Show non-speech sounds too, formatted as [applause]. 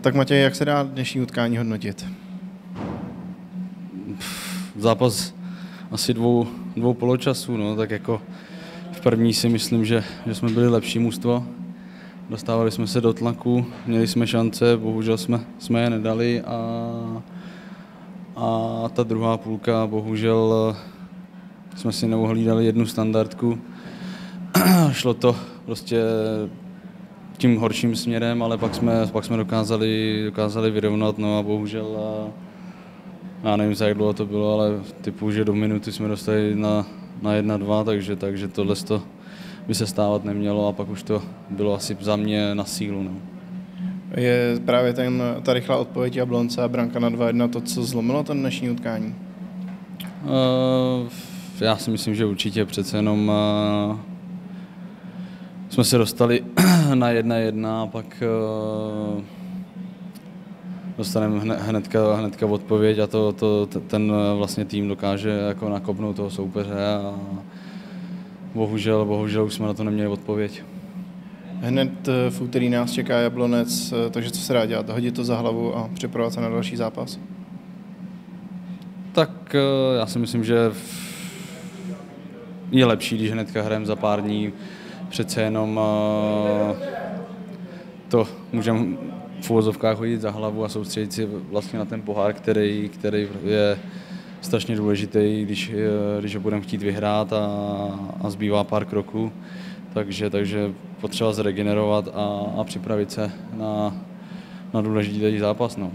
Tak Matěj, jak se dá dnešní utkání hodnotit? Zápas asi dvou, dvou poločasů, no, tak jako v první si myslím, že, že jsme byli lepší mužstvo. Dostávali jsme se do tlaku, měli jsme šance, bohužel jsme, jsme je nedali a, a ta druhá půlka, bohužel jsme si neuhlídali jednu standardku. [clears throat] Šlo to prostě tím horším směrem, ale pak jsme, pak jsme dokázali, dokázali vyrovnat, no a bohužel a, já nevím, jak dlouho to bylo, ale typu, že do minuty jsme dostali na, na jedna, dva, takže, takže tohle to by se stávat nemělo a pak už to bylo asi za mě na sílu. No. Je právě ten, ta rychlá odpověď Jablonce a branka na 2-1 to, co zlomilo ten dnešní utkání? Uh, já si myslím, že určitě přece jenom uh, jsme se dostali [clears throat] na jedna jedna a pak uh, dostaneme hned, hnedka, hnedka odpověď a to, to, ten vlastně tým dokáže jako nakopnout toho soupeře a bohužel, bohužel už jsme na to neměli odpověď. Hned eh, v úterý nás čeká Jablonec, eh, takže co se dá dělat? Hodit to za hlavu a připravovat se na další zápas? Tak já si myslím, že je lepší, když hnedka hrajeme za pár dní přece jenom uh, to můžeme v úvozovkách hodit za hlavu a soustředit si vlastně na ten pohár, který, který je strašně důležitý, když, eh, když ho budeme chtít vyhrát a, a zbývá pár kroků. Takže, takže potřeba zregenerovat a, a připravit se na, na důležitý zápas. No.